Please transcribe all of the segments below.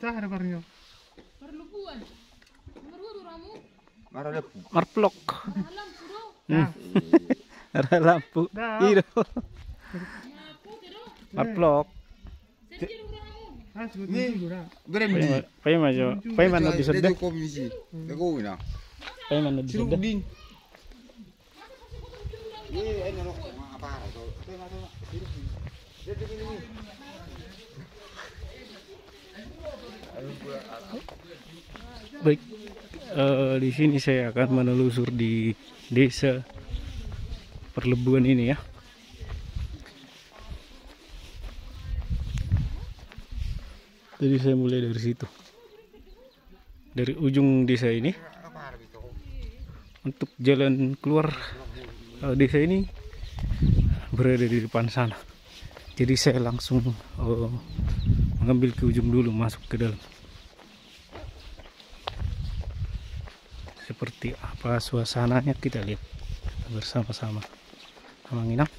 Ada barangnya. Perlupuan. Merudu ramu. Marah lepu. Marplok. Iya. Mapu kiro. Marplok. Ah, sebetulnya juga. Beremdi. Pai sudah. Dia komisi. Dia kau ina. Pai di sudah. Sirudin. Ye, ini loh. Apa? Tengok tengok. Dia dia ini. Baik. Eh, di sini saya akan menelusur di desa Perlebuan ini ya. Jadi saya mulai dari situ. Dari ujung desa ini untuk jalan keluar eh, desa ini berada di depan sana. Jadi saya langsung eh, mengambil ke ujung dulu masuk ke dalam. Seperti apa suasananya kita lihat bersama-sama. Sama nginap.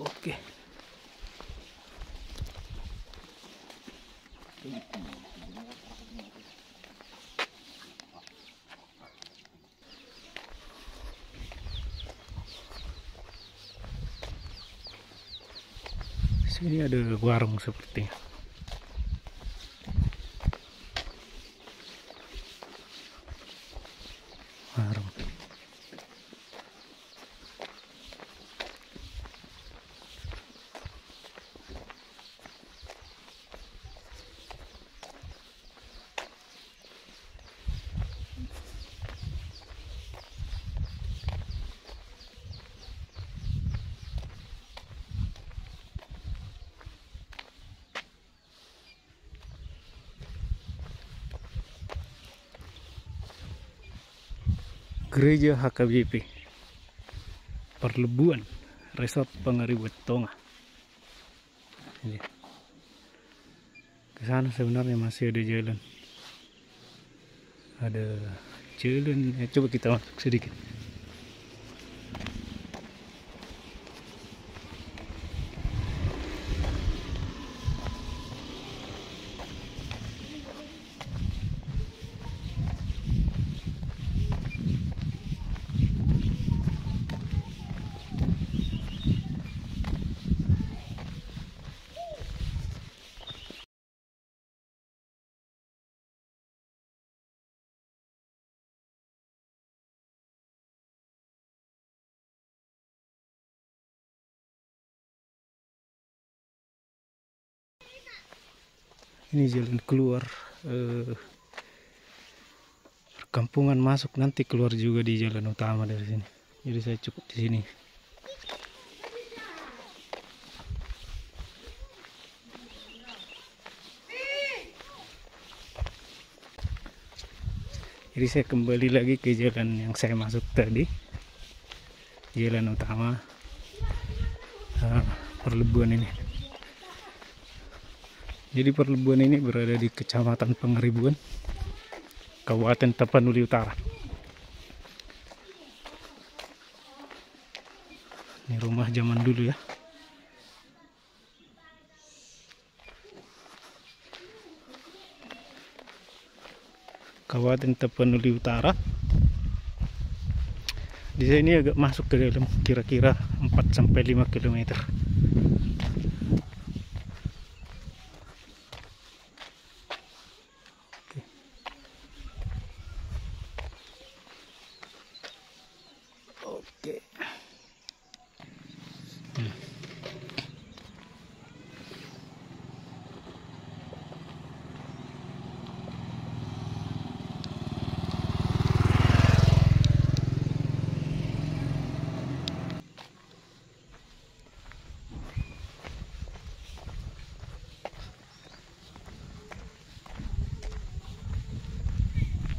Oke. Sini ada warung sepertinya. Gereja HKBP Perlebuan Resort Pangaribuan Tonga. Ke sana sebenarnya masih ada jalan. Ada jalan ya, coba kita masuk sedikit ini jalan keluar eh, perkampungan masuk. Nanti keluar juga di jalan utama dari sini. Jadi saya cukup di sini. Jadi saya kembali lagi ke jalan yang saya masuk tadi. Jalan utama eh, perlebuan ini jadi perlebuan ini berada di Kecamatan Pengeribuan, Kabupaten Tapanuli Utara. Ini rumah zaman dulu ya. Kabupaten Tapanuli Utara. Di sini agak masuk ke dalam kira-kira 4 sampai 5 km.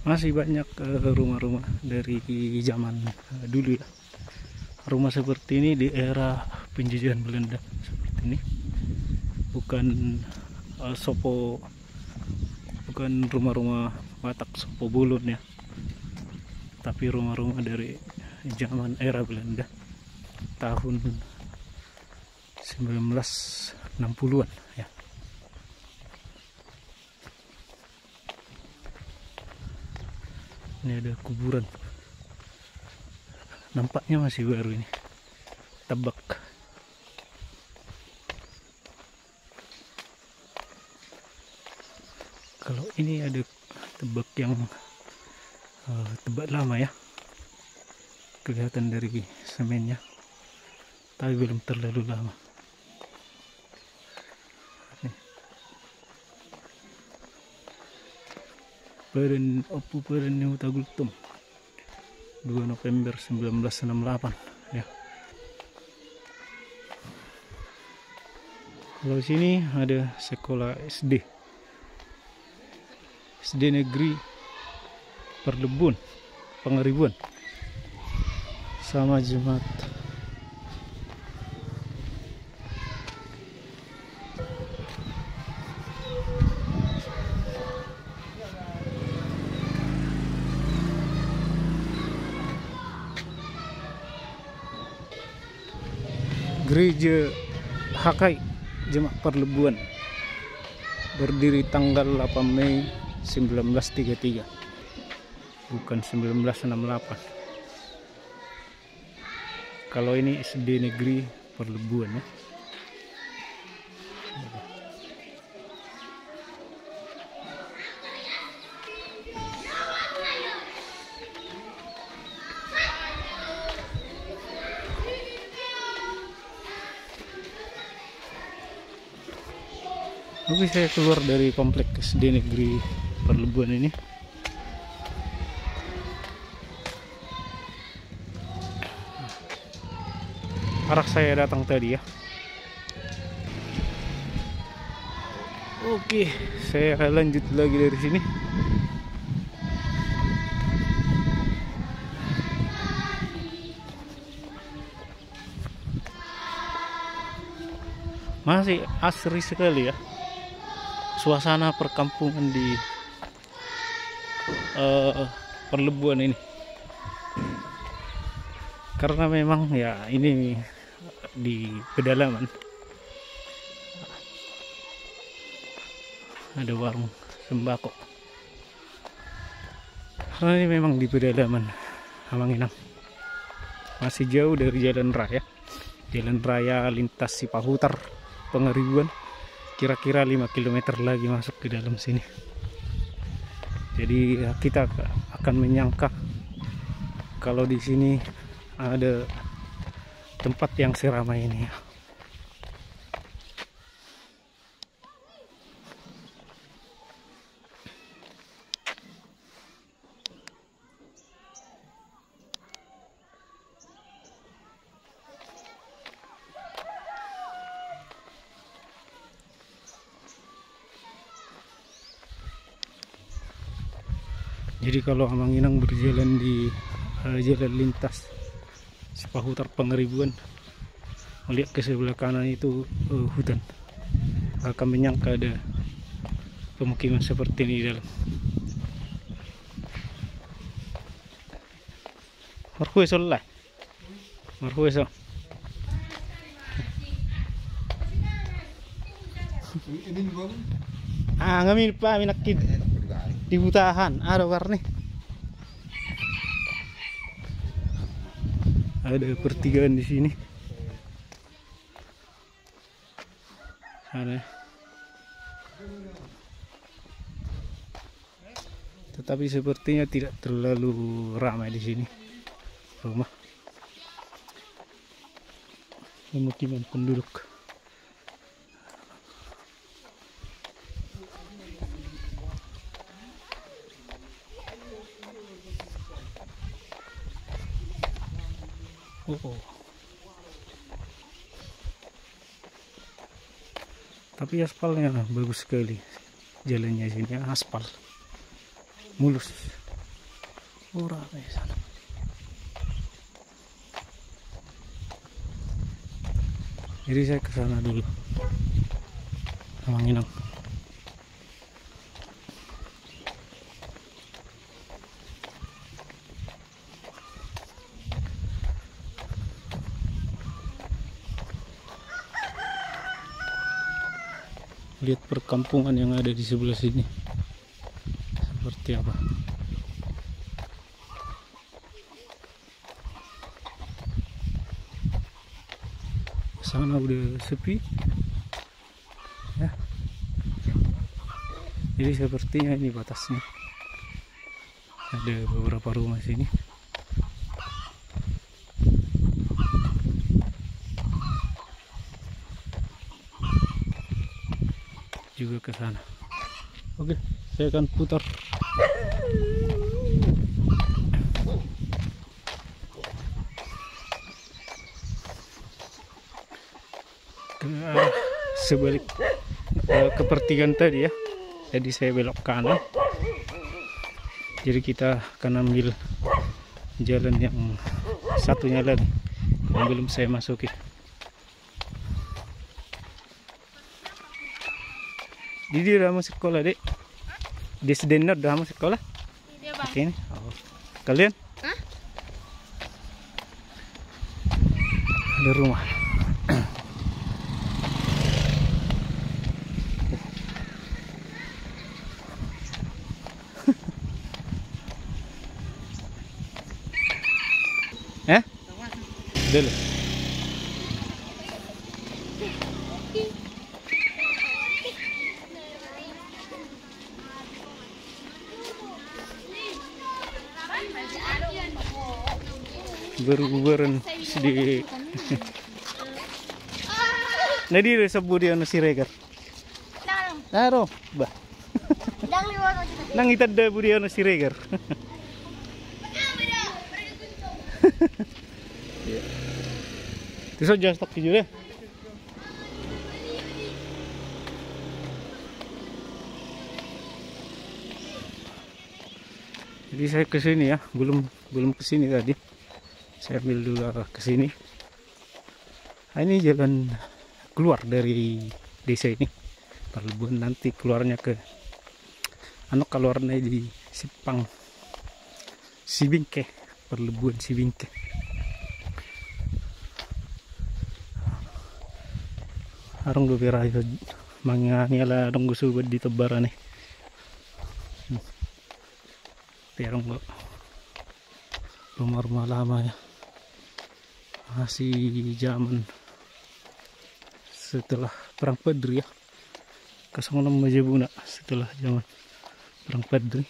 Masih banyak eh, rumah-rumah dari zaman eh, dulu ya. Rumah seperti ini di era penjajahan Belanda seperti ini. Bukan eh, sopo bukan rumah-rumah Batak sopo bulun ya. Tapi rumah-rumah dari zaman era Belanda tahun 1960-an ya. Ini ada kuburan. Nampaknya masih baru ini. Tebak. Kalau ini ada tebak yang eh, tebak lama ya. Kelihatan dari semennya. Tapi belum terlalu lama. Peren Oppo Peren Huta Gultum 2 November 1968 ya. Kalau sini ada sekolah SD. SD Negeri Perlebun, Pengeribuan. Sama jemaat Gereja Hakai Jemaat Perlebuan. Berdiri tanggal 8 Mei 1933 bukan 1968 kalau ini SD Negeri Perlebuan ya Oke saya keluar dari komplek SD Negeri Perlebuan ini. Arah saya datang tadi ya. Oke saya lanjut lagi dari sini. Masih asri sekali ya suasana perkampungan di eh, perlebuan ini. Karena memang ya ini di pedalaman. Ada warung sembako. Karena ini memang di pedalaman Hamanginang masih jauh dari jalan raya. Jalan raya lintas Sipahutar Pengeribuan kira-kira 5 km lagi masuk ke dalam sini. Jadi ya, kita akan menyangka kalau di sini ada tempat yang seramai ini. ya jadi kalau Amanginang berjalan di eh, jalan lintas Sepahutar Pengeribuan melihat ke sebelah kanan itu eh, hutan akan menyangka ada pemukiman seperti ini di dalam. Marhue sollah Marhue so Ini juga Ah ngamin pa minakid di hutahan ada warni ada pertigaan di sini. Sana tetapi sepertinya tidak terlalu ramai di sini. Rumah. Pemukiman penduduk Oh. Tapi aspalnya bagus sekali. Jalannya sini aspal. Mulus. Oh, ramai sana. Jadi saya ke sana dulu. Amanginang. Lihat perkampungan yang ada di sebelah sini. Seperti apa? Sana udah sepi. Ya. Jadi sepertinya ini batasnya. Ada beberapa rumah sini juga ke sana. Oke saya akan putar. Sebalik ke pertigaan tadi ya. Jadi saya belok kanan. Jadi kita akan ambil jalan yang satunya lagi. Yang belum saya masuki Didi udah masuk sekolah dek di Sedenot udah masuk sekolah Iya bang. Oke. Oh. Kalian? Hah? Ada rumah. eh? Dulu. Berbubaran di Nadi sebut dia nasi regar. Naro, bah. Nang itad da budi nasi regar. Terus aja stok juga deh. Jadi saya ke sini ya, belum belum ke sini tadi. Saya ambil dulu ke sini. Nah, ini jalan keluar dari desa ini. Perlebuan nanti keluarnya ke anu keluarnya di Sipang Sibingke, Perlebuan Sibingke. Arong do birayo mangani ala arong gusto di tebaran eh. Pero nggak rumah-rumah lama ya masih zaman setelah perang Padri ya. Kasong Majabuna setelah zaman perang Padri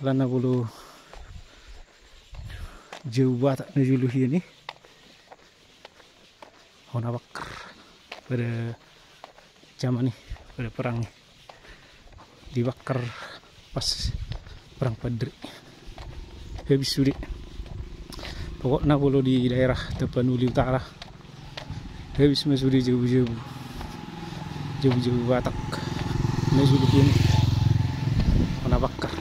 karena bulu jauh batak na juluh ini Hona bakar pada zaman nih pada perang nih dibakar pas perang Padri habis sudah pokoknya kalau di daerah Tapanuli Utara habis masuk di jauh-jauh jauh-jauh Batak. Masuk di sini kena bakar.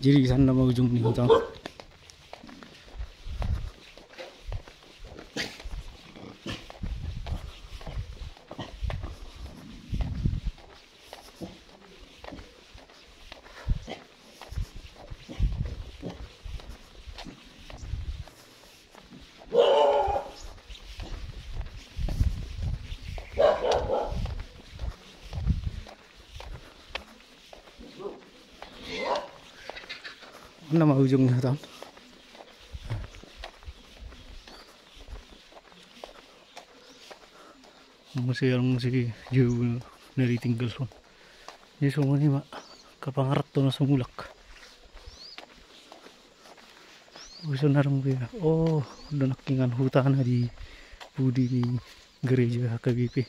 Jadi di sana mau ujung nih utang nama ujungnya tahun. Masih yang masih jauh dari tinggal pun. Jadi semua ini mak. Kapangarat tuh nasa mulak. Bisa narang dia. Oh udah nakingan hutan di budi di gereja HKBP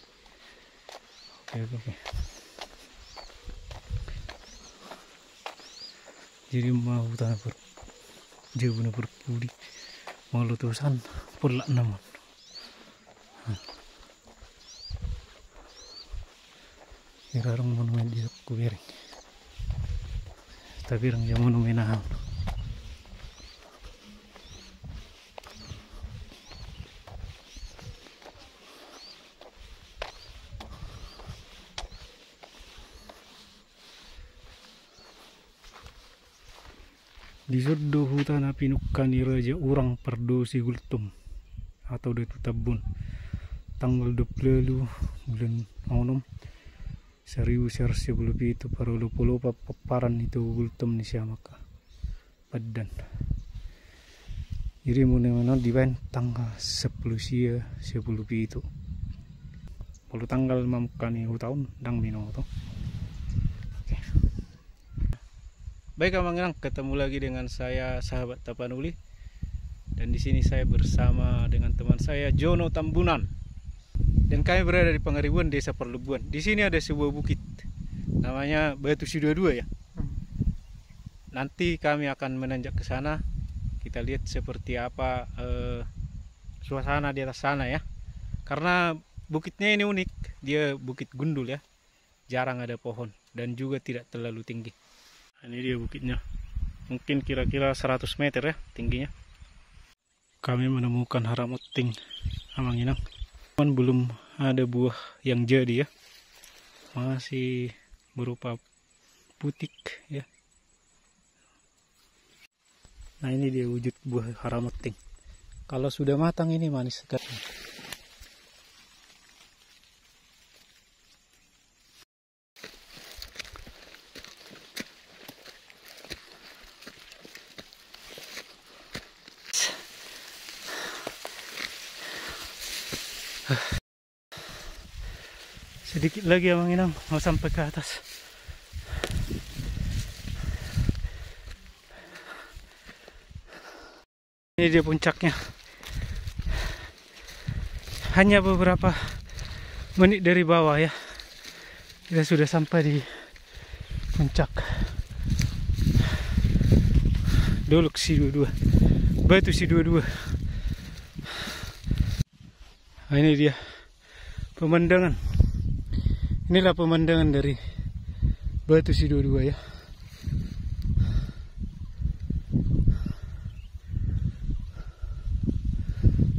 oke oke oke jadi mau hutan ber jauh bener berbudi mau lutusan pulak namun Kira orang monumen di kubiring. Tapi orang yang monumen suddo hutana pinukkani raja urang perdo si gultum atau detu tabun tanggal 20 bulan onom seribu sersi bulu itu paru lupa lupa paparan itu gultum ni siya maka padan jadi mana di ban tanggal 10 sia 10 itu. Puluh tanggal mamukani tahun dang minum to Oke. Baik Abang Inang, ketemu lagi dengan saya sahabat Tapanuli. Dan di sini saya bersama dengan teman saya Jono Tambunan. Dan kami berada di Pangaribuan, Desa Perlebuan. Di sini ada sebuah bukit. Namanya Batu Sidua-dua ya. Nanti kami akan menanjak ke sana. Kita lihat seperti apa eh, suasana di atas sana ya. Karena bukitnya ini unik. Dia bukit gundul ya. Jarang ada pohon dan juga tidak terlalu tinggi. Ini dia bukitnya. Mungkin kira-kira 100 meter ya tingginya. Kami menemukan haramuting amang inang. Cuman belum ada buah yang jadi ya. Masih berupa putik ya. Nah ini dia wujud buah haramuting. Kalau sudah matang ini manis sekali. Lagi abang inang mau sampai ke atas. Ini dia puncaknya. Hanya beberapa menit dari bawah ya. Kita sudah sampai di puncak. Dolok si dua-dua batu si dua-dua nah, ini dia pemandangan inilah pemandangan dari batu si dua-dua ya.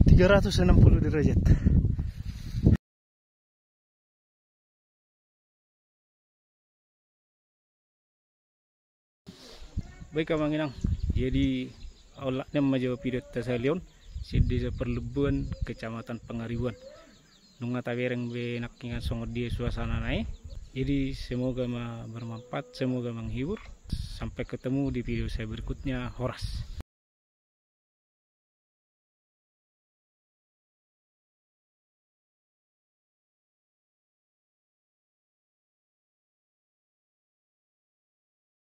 Tiga ratus enam puluh derajat. Baik abang inang. Jadi awalnya majawa pidat tasalion si desa perlebuan kecamatan pengaribuan nunga tabereng be nakingan songo dia suasana naik jadi semoga bermanfaat semoga menghibur. Sampai ketemu di video saya berikutnya. Horas